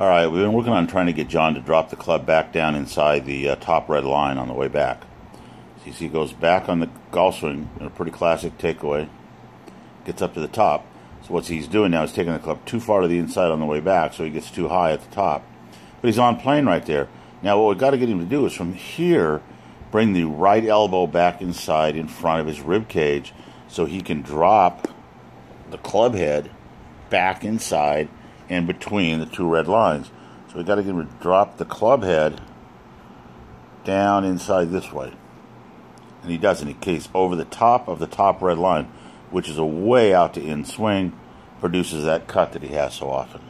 All right, we've been working on trying to get John to drop the club back down inside the uh, top red line on the way back. See, he goes back on the golf swing, a pretty classic takeaway. Gets up to the top. So what he's doing now is taking the club too far to the inside on the way back, so he gets too high at the top. But he's on plane right there. Now, what we've got to get him to do is from here, bring the right elbow back inside in front of his rib cage, so he can drop the club head back inside in between the two red lines. So we got to drop the club head down inside this way. And he does in a case over the top of the top red line, which is a way out to in swing, produces that cut that he has so often.